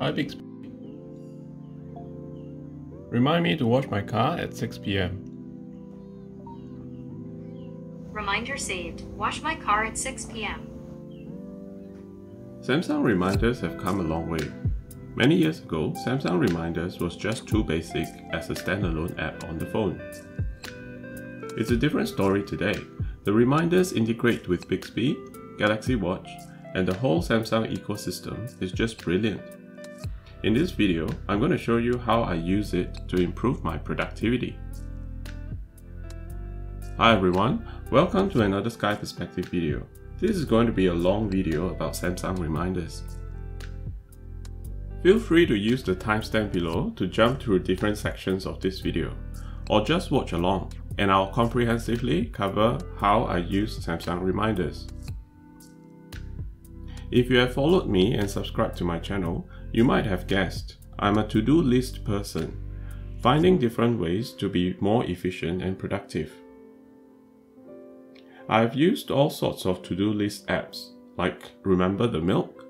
Hi Bixby. Remind me to wash my car at 6 pm. Reminder saved. Wash my car at 6 p.m. Samsung reminders have come a long way. Many years ago, Samsung Reminders was just too basic as a standalone app on the phone. It's a different story today. The reminders integrate with Bixby, Galaxy Watch, and the whole Samsung ecosystem is just brilliant. In this video, I'm going to show you how I use it to improve my productivity. Hi everyone, welcome to another Sky Perspective video. This is going to be a long video about Samsung reminders. Feel free to use the timestamp below to jump through different sections of this video, or just watch along, and I'll comprehensively cover how I use Samsung reminders. If you have followed me and subscribed to my channel, you might have guessed, I'm a to-do list person, finding different ways to be more efficient and productive. I've used all sorts of to-do list apps like Remember the Milk,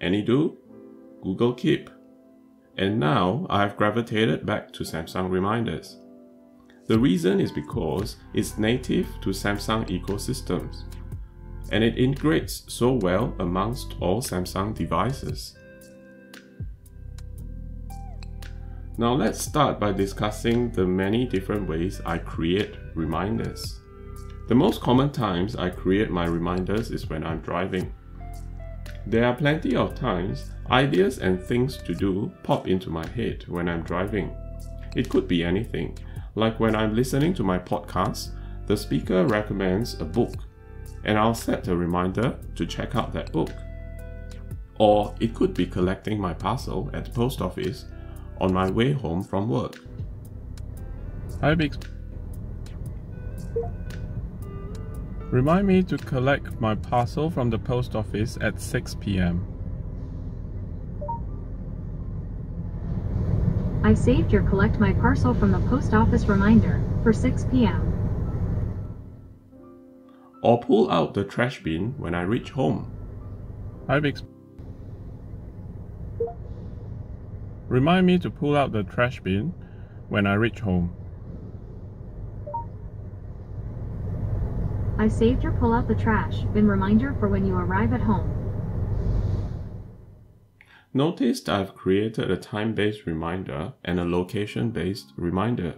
AnyDo, Google Keep, and now I've gravitated back to Samsung Reminders. The reason is because it's native to Samsung ecosystems, and it integrates so well amongst all Samsung devices. Now let's start by discussing the many different ways I create reminders. The most common times I create my reminders is when I'm driving. There are plenty of times ideas and things to do pop into my head when I'm driving. It could be anything, like when I'm listening to my podcast, the speaker recommends a book, and I'll set a reminder to check out that book. Or it could be collecting my parcel at the post office on my way home from work. Hi Bix. Remind me to collect my parcel from the post office at 6 p.m. I saved your collect my parcel from the post office reminder for 6 p.m. Or pull out the trash bin when I reach home. Hi Bix. Remind me to pull out the trash bin when I reach home. I saved your pull out the trash bin reminder for when you arrive at home. Notice I've created a time-based reminder and a location-based reminder.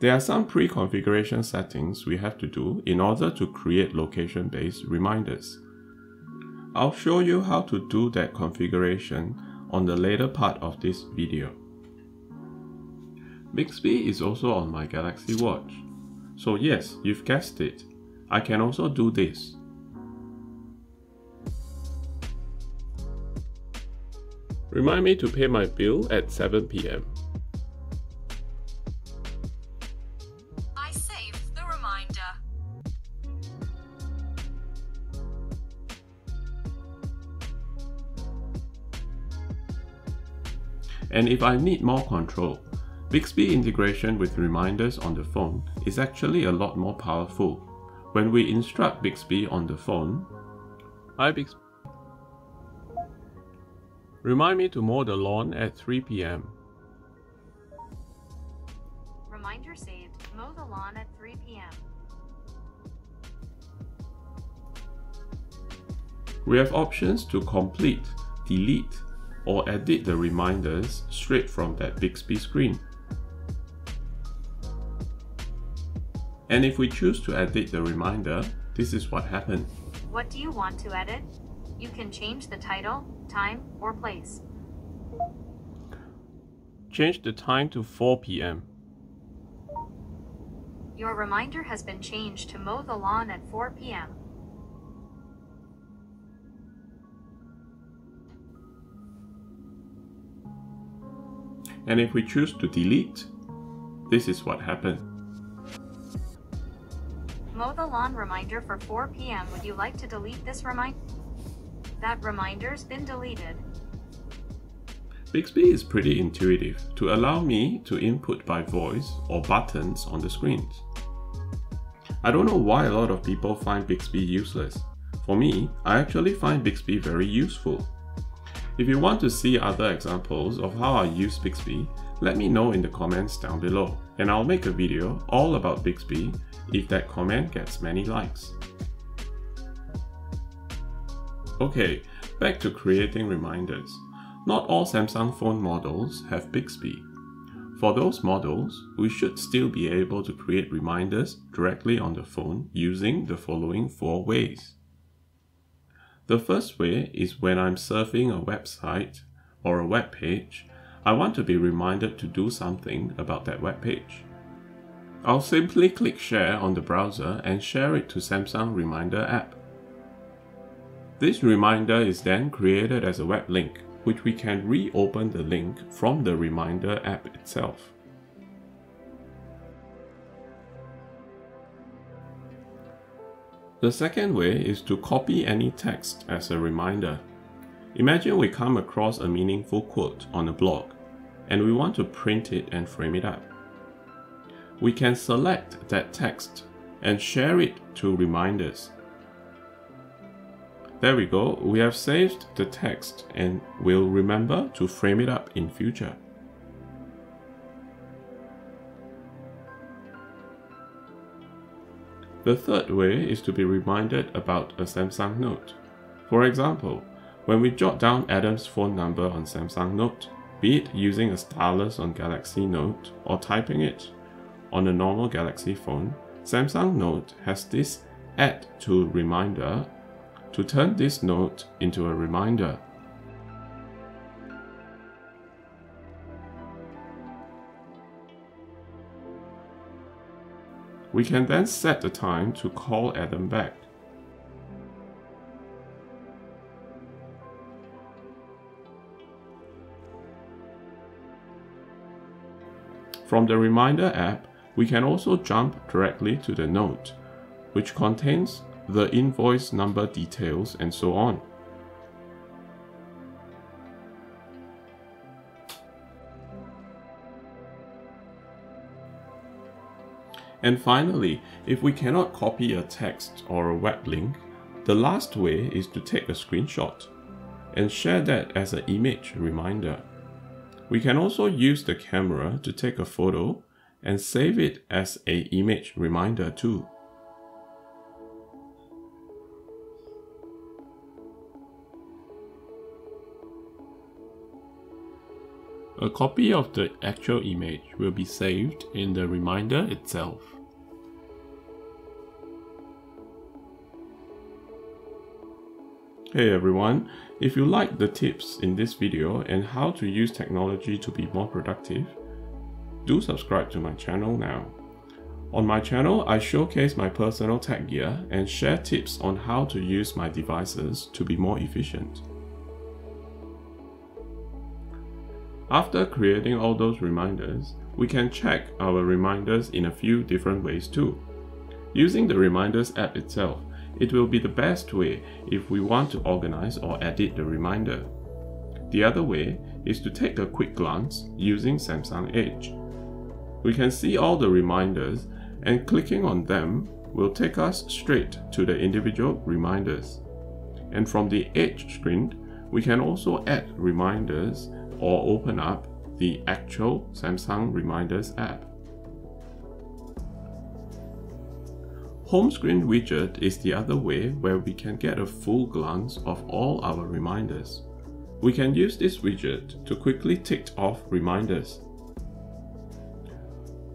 There are some pre-configuration settings we have to do in order to create location-based reminders. I'll show you how to do that configuration on the later part of this video. Bixby is also on my Galaxy Watch. So yes, you've guessed it, I can also do this. Remind me to pay my bill at 7 And if I need more control, Bixby integration with reminders on the phone is actually a lot more powerful. When we instruct Bixby on the phone, Hi Bixby. Remind me to mow the lawn at 3 p.m. Reminder saved. Mow the lawn at 3 p.m. We have options to complete, delete, or edit the reminders straight from that Bixby screen. And if we choose to edit the reminder, this is what happens. What do you want to edit? You can change the title, time, or place. Change the time to 4 p.m. Your reminder has been changed to mow the lawn at 4 p.m. And if we choose to delete, this is what happens. Mow the lawn reminder for 4 p.m. Would you like to delete this reminder? That reminder's been deleted. Bixby is pretty intuitive to allow me to input by voice or buttons on the screens. I don't know why a lot of people find Bixby useless. For me, I actually find Bixby very useful. If you want to see other examples of how I use Bixby, let me know in the comments down below, and I'll make a video all about Bixby if that comment gets many likes. Okay, back to creating reminders. Not all Samsung phone models have Bixby. For those models, we should still be able to create reminders directly on the phone using the following four ways. The first way is when I'm surfing a website or a web page, I want to be reminded to do something about that web page. I'll simply click share on the browser and share it to Samsung Reminder app. This reminder is then created as a web link, which we can reopen the link from the Reminder app itself. The second way is to copy any text as a reminder. Imagine we come across a meaningful quote on a blog and we want to print it and frame it up. We can select that text and share it to reminders. There we go, we have saved the text and will remember to frame it up in future. The third way is to be reminded about a Samsung Note. For example, when we jot down Adam's phone number on Samsung Note, be it using a stylus on Galaxy Note or typing it on a normal Galaxy phone, Samsung Note has this add to reminder to turn this note into a reminder. We can then set the time to call Adam back. From the Reminder app, we can also jump directly to the note, which contains the invoice number details and so on. And finally, if we cannot copy a text or a web link, the last way is to take a screenshot and share that as an image reminder. We can also use the camera to take a photo and save it as a image reminder too. A copy of the actual image will be saved in the reminder itself. Hey everyone, if you like the tips in this video and how to use technology to be more productive, do subscribe to my channel now. On my channel, I showcase my personal tech gear and share tips on how to use my devices to be more efficient. After creating all those reminders, we can check our reminders in a few different ways too. Using the Reminders app itself, it will be the best way if we want to organize or edit the reminder. The other way is to take a quick glance using Samsung Edge. We can see all the reminders and clicking on them will take us straight to the individual reminders. And from the Edge screen, we can also add reminders or open up the actual Samsung Reminders app. Home screen widget is the other way where we can get a full glance of all our reminders. We can use this widget to quickly tick off reminders.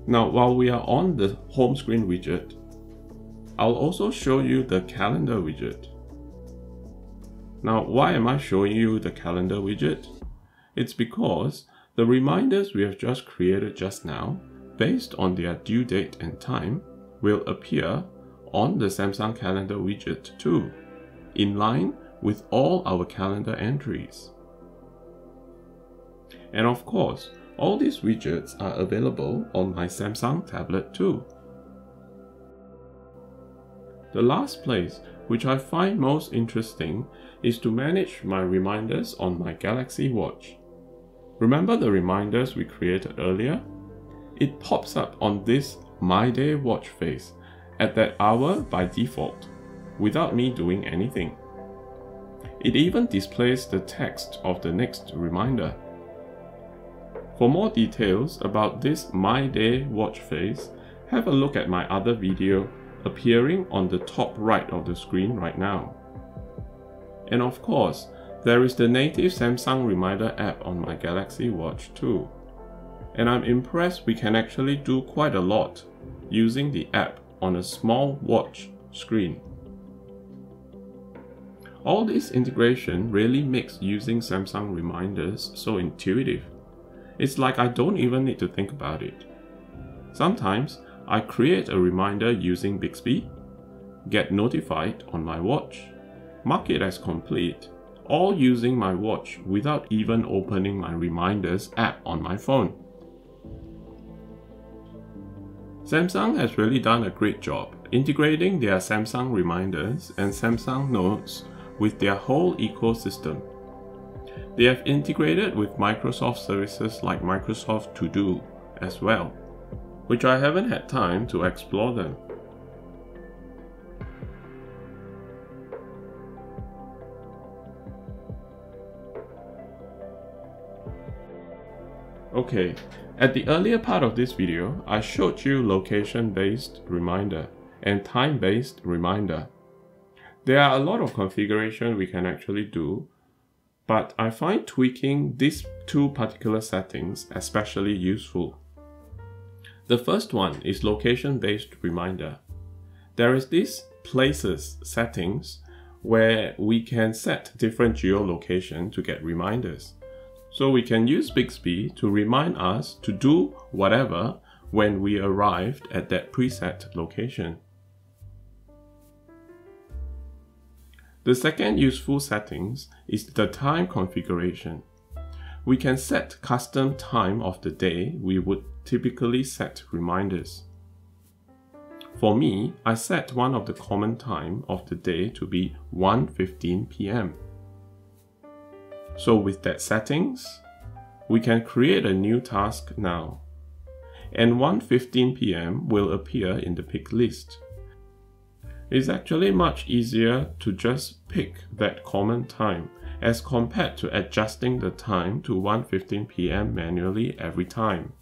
Now while we are on the home screen widget, I'll also show you the calendar widget. Now why am I showing you the calendar widget? It's because the reminders we have just created just now, based on their due date and time, will appear on the Samsung Calendar widget too, in line with all our calendar entries. And of course, all these widgets are available on my Samsung tablet too. The last place which I find most interesting is to manage my reminders on my Galaxy Watch. Remember the reminders we created earlier? It pops up on this My Day watch face at that hour by default, without me doing anything. It even displays the text of the next reminder. For more details about this My Day watch face, have a look at my other video appearing on the top right of the screen right now. And of course, there is the native Samsung Reminder app on my Galaxy Watch too. And I'm impressed we can actually do quite a lot using the app on a small watch screen. All this integration really makes using Samsung reminders so intuitive. It's like I don't even need to think about it. Sometimes I create a reminder using Bixby, get notified on my watch, mark it as complete, all using my watch without even opening my reminders app on my phone. Samsung has really done a great job integrating their Samsung reminders and Samsung Notes with their whole ecosystem. They have integrated with Microsoft services like Microsoft To Do as well, which I haven't had time to explore them. Okay, at the earlier part of this video, I showed you location-based reminder and time-based reminder. There are a lot of configuration we can actually do, but I find tweaking these two particular settings especially useful. The first one is location-based reminder. There is this places settings where we can set different geolocation to get reminders. So we can use Bixby to remind us to do whatever when we arrived at that preset location. The second useful settings is the time configuration. We can set custom time of the day we would typically set reminders. For me, I set one of the common time of the day to be 1.15 pm. So with that settings, we can create a new task now. And 1.15 pm will appear in the pick list. It's actually much easier to just pick that common time as compared to adjusting the time to 1.15 pm manually every time.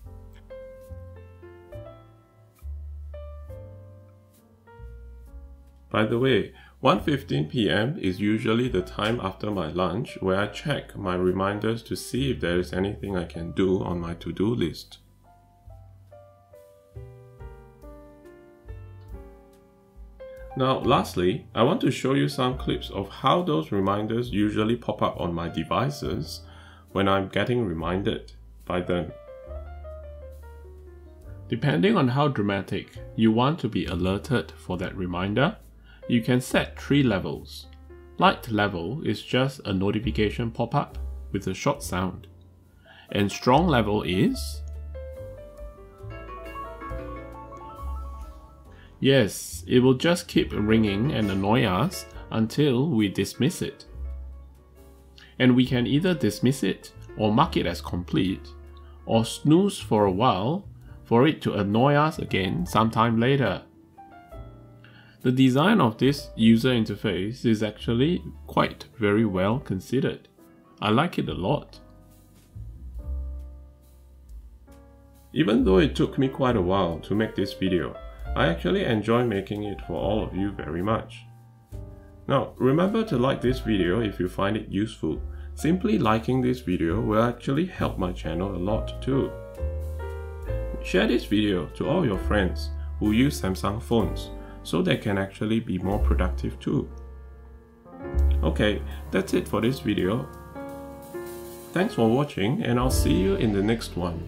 By the way, 1.15 pm is usually the time after my lunch where I check my reminders to see if there is anything I can do on my to-do list. Now lastly, I want to show you some clips of how those reminders usually pop up on my devices when I'm getting reminded by them. Depending on how dramatic you want to be alerted for that reminder, you can set three levels. Light level is just a notification pop-up with a short sound. And strong level is... Yes, it will just keep ringing and annoy us until we dismiss it. And we can either dismiss it or mark it as complete, or snooze for a while for it to annoy us again sometime later. The design of this user interface is actually quite very well considered. I like it a lot. Even though it took me quite a while to make this video, I actually enjoy making it for all of you very much. Now, remember to like this video if you find it useful. Simply liking this video will actually help my channel a lot too. Share this video to all your friends who use Samsung phones so they can actually be more productive too. Okay, that's it for this video. Thanks for watching and I'll see you in the next one.